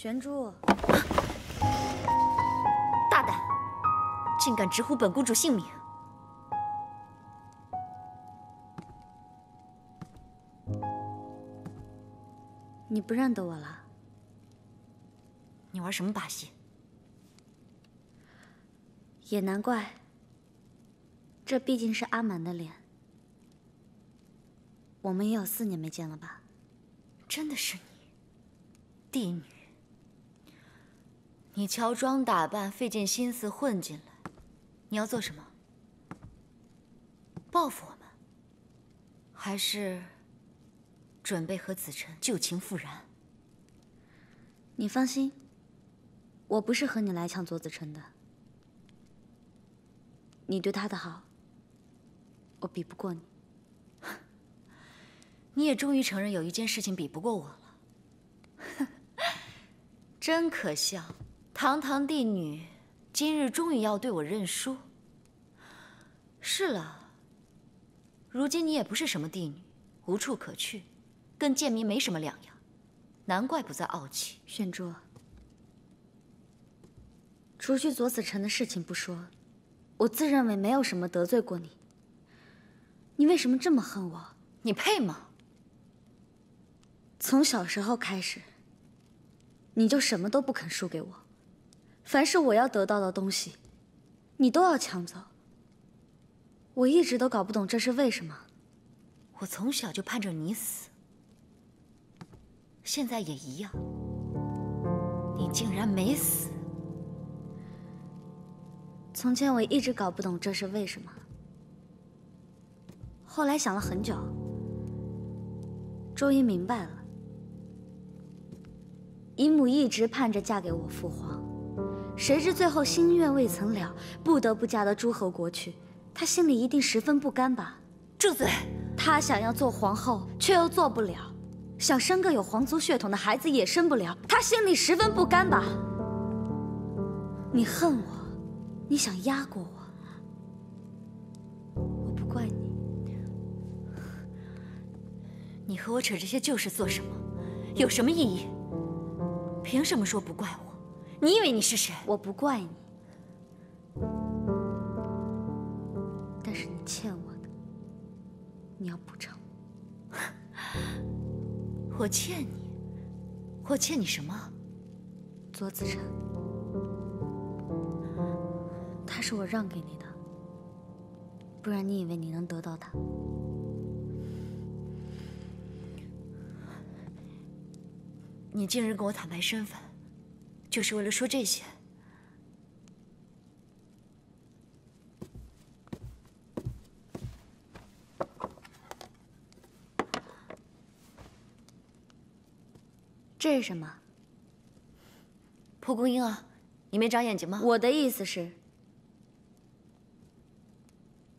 玄珠，大胆，竟敢直呼本公主姓名！你不认得我了？你玩什么把戏？也难怪，这毕竟是阿满的脸。我们也有四年没见了吧？真的是你，帝女！你乔装打扮，费尽心思混进来，你要做什么？报复我们，还是准备和子辰旧情复燃？你放心，我不是和你来抢左子辰的。你对他的好，我比不过你。你也终于承认有一件事情比不过我了，真可笑！堂堂帝女，今日终于要对我认输。是了，如今你也不是什么帝女，无处可去，跟贱民没什么两样，难怪不再傲气。玄珠，除去左子辰的事情不说。我自认为没有什么得罪过你，你为什么这么恨我？你配吗？从小时候开始，你就什么都不肯输给我，凡是我要得到的东西，你都要抢走。我一直都搞不懂这是为什么。我从小就盼着你死，现在也一样，你竟然没死。从前我一直搞不懂这是为什么，后来想了很久，终于明白了。姨母一直盼着嫁给我父皇，谁知最后心愿未曾了，不得不嫁到诸侯国去。她心里一定十分不甘吧？住嘴！她想要做皇后，却又做不了；想生个有皇族血统的孩子，也生不了。她心里十分不甘吧？你恨我？你想压过我，我不怪你。你和我扯这些旧事做什么？有什么意义？凭什么说不怪我？你以为你是谁？我不怪你，但是你欠我的，你要补偿。我欠你？我欠你什么？左子辰。他是我让给你的，不然你以为你能得到他？你竟然跟我坦白身份，就是为了说这些？这是什么？蒲公英啊，你没长眼睛吗？我的意思是。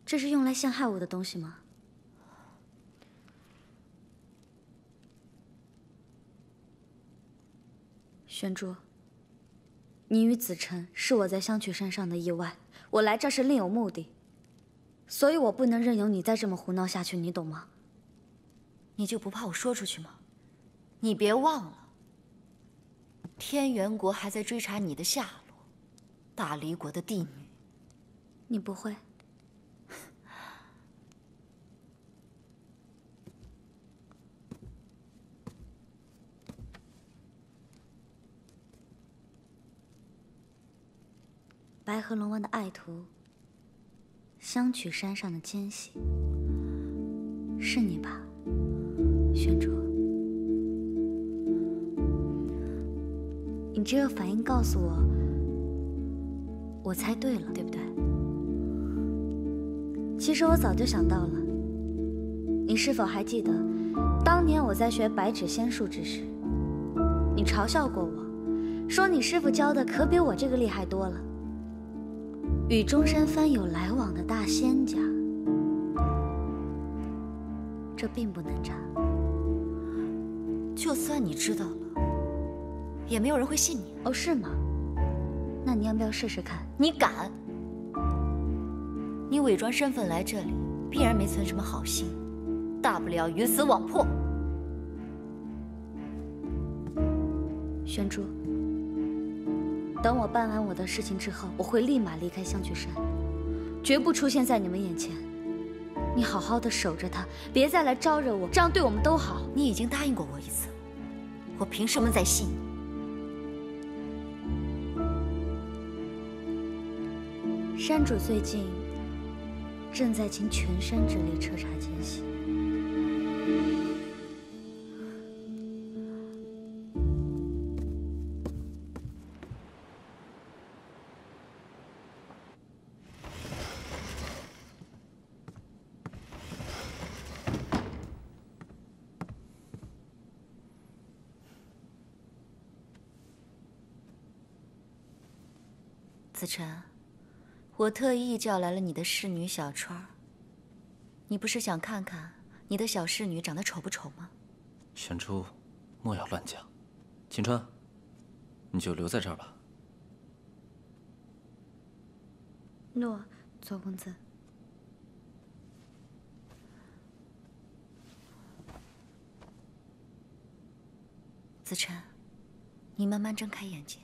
这是用来陷害我的东西吗？玄珠，你与子辰是我在香曲山上的意外，我来这是另有目的，所以我不能任由你再这么胡闹下去，你懂吗？你就不怕我说出去吗？你别忘了，天元国还在追查你的下落，大离国的帝女，你不会。白河龙王的爱徒，香曲山上的奸细，是你吧，玄珠？你这个反应告诉我，我猜对了，对不对？其实我早就想到了。你是否还记得，当年我在学白芷仙术之时，你嘲笑过我，说你师傅教的可比我这个厉害多了。与中山藩有来往的大仙家，这并不难查。就算你知道了，也没有人会信你。哦，是吗？那你要不要试试看？你敢？你伪装身份来这里，必然没存什么好心，大不了鱼死网破。玄珠，等我办完我的事情之后，我会立马离开香雪山，绝不出现在你们眼前。你好好的守着他，别再来招惹我，这样对我们都好。你已经答应过我一次，我凭什么再信你？山主最近正在请全山之力彻查奸细。子辰，我特意叫来了你的侍女小川。你不是想看看你的小侍女长得丑不丑吗？玄珠，莫要乱讲。秦川，你就留在这儿吧。诺，左公子。子辰，你慢慢睁开眼睛。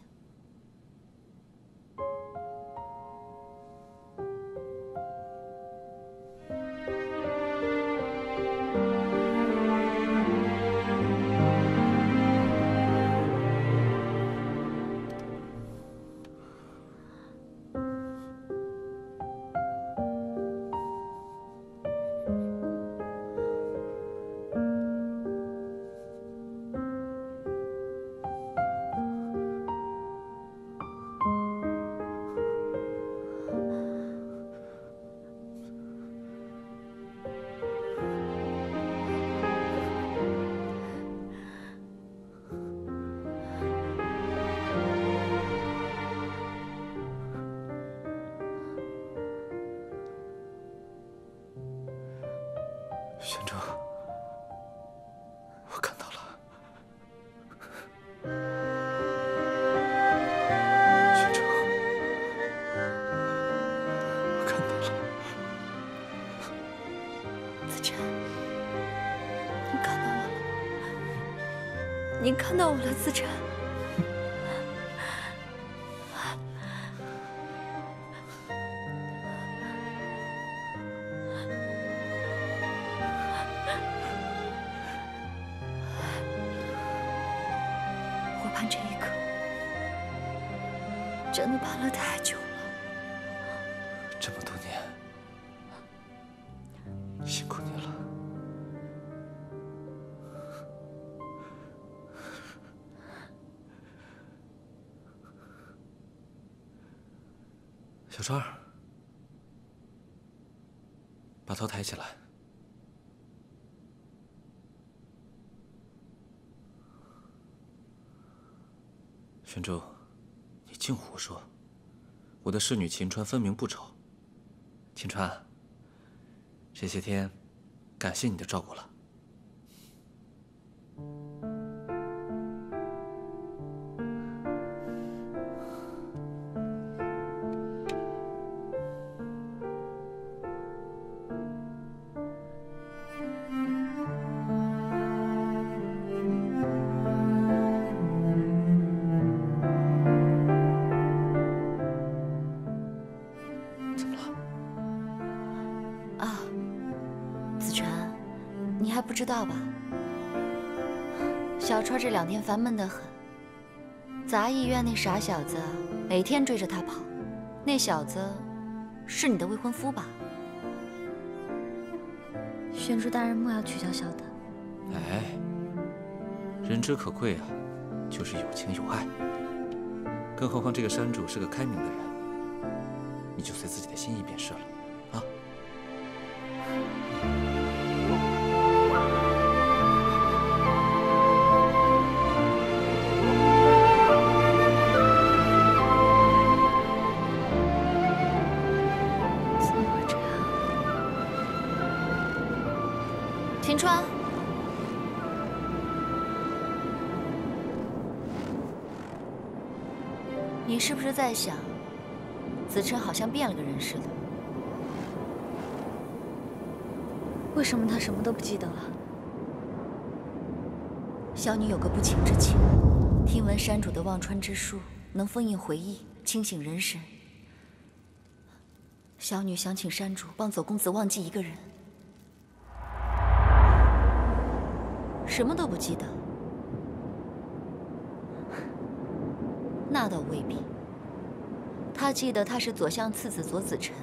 玄珠，我看到了。玄珠，我看到了。子辰，你看到我了？你看到我了，子辰。真的盼了太久了。这么多年，辛苦你了。小川，把头抬起来。玄珠，你净胡说！我的侍女秦川分明不丑。秦川，这些天感谢你的照顾了。知道吧？小川这两天烦闷得很。杂役院那傻小子每天追着他跑，那小子是你的未婚夫吧？玄珠大人莫要取笑小的。哎，人之可贵啊，就是有情有爱。更何况这个山主是个开明的人，你就随自己的心意便是了，你是不是在想，子辰好像变了个人似的？为什么他什么都不记得了？小女有个不情之请，听闻闻山主的忘川之术能封印回忆，清醒人神。小女想请山主帮走公子忘记一个人。什么都不记得？那倒未必。他记得他是左相次子左子辰，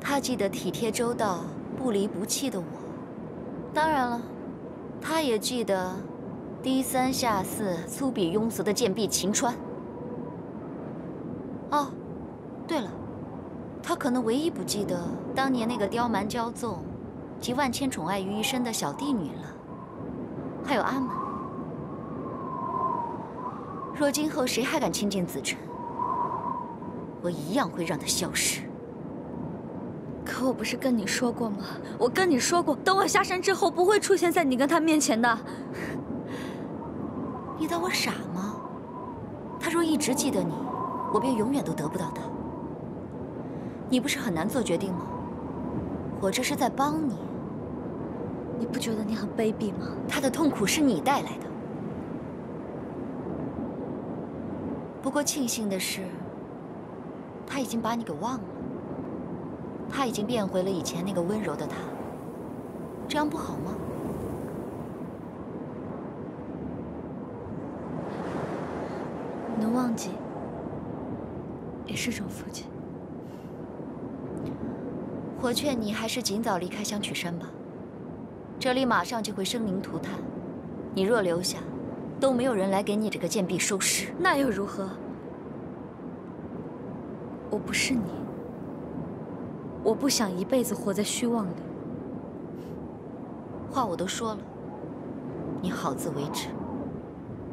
他记得体贴周到、不离不弃的我。当然了，他也记得低三下四、粗鄙庸俗的贱婢秦川。哦，对了，他可能唯一不记得当年那个刁蛮骄纵、集万千宠爱于一身的小帝女了。还有阿满，若今后谁还敢亲近子辰，我一样会让他消失。可我不是跟你说过吗？我跟你说过，等我下山之后，不会出现在你跟他面前的。你当我傻吗？他若一直记得你，我便永远都得不到他。你不是很难做决定吗？我这是在帮你。你不觉得你很卑鄙吗？他的痛苦是你带来的。不过庆幸的是，他已经把你给忘了。他已经变回了以前那个温柔的他。这样不好吗？能忘记，也是种福气。我劝你还是尽早离开香曲山吧。这里马上就会生灵涂炭，你若留下，都没有人来给你这个贱婢收尸。那又如何？我不是你，我不想一辈子活在虚妄里。话我都说了，你好自为之。